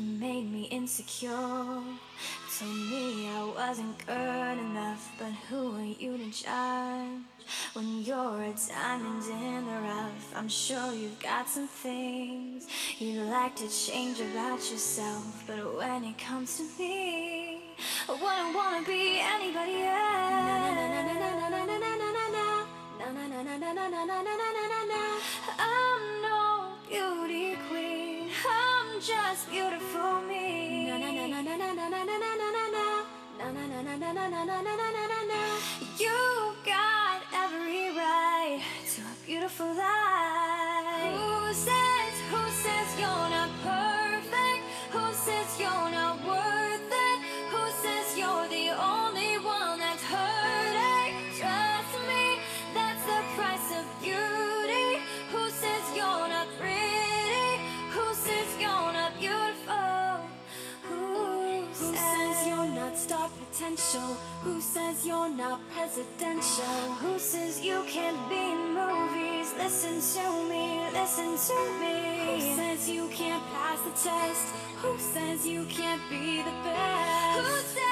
made me insecure. Told me I wasn't good enough, but who are you to judge? When you're a diamond in the rough, I'm sure you've got some things you'd like to change about yourself. But when it comes to me, I wouldn't wanna be anybody else. I'm no beauty queen, You got every right to a beautiful life. Star potential? Who says you're not presidential? Who says you can't be in movies? Listen to me, listen to me. Who says you can't pass the test? Who says you can't be the best?